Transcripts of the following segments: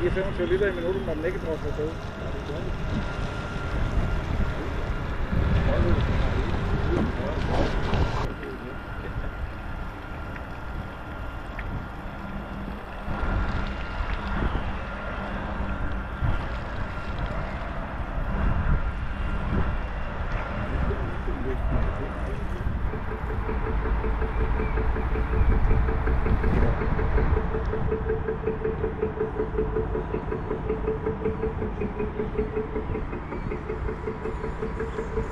giver 25 liter i minuttet, når den ikke drosler sig ud. Thank you. Thank you.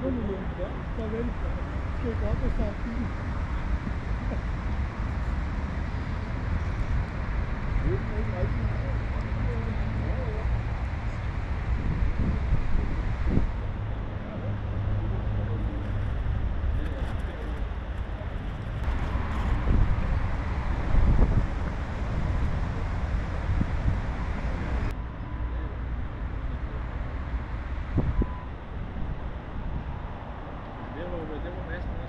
Quando lembrar, talvez, chegar para o sapinho. deu um mestre, né?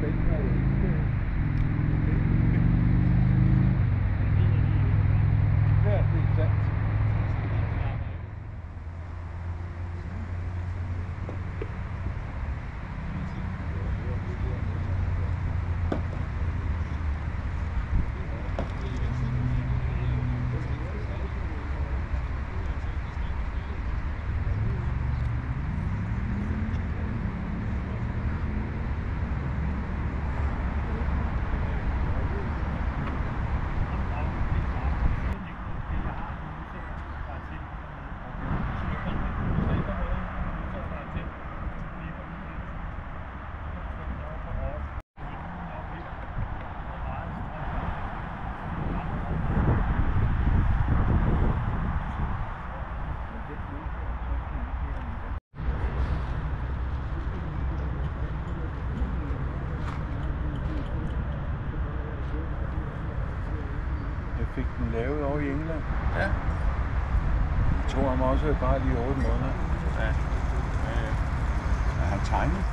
Big Kelly. Fik den lavet over i England. Ja. Det tog ham også bare lige 8 måneder. Ja. Er han tegnet?